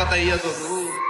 Canta aí, Adonu.